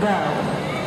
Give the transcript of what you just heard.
Да.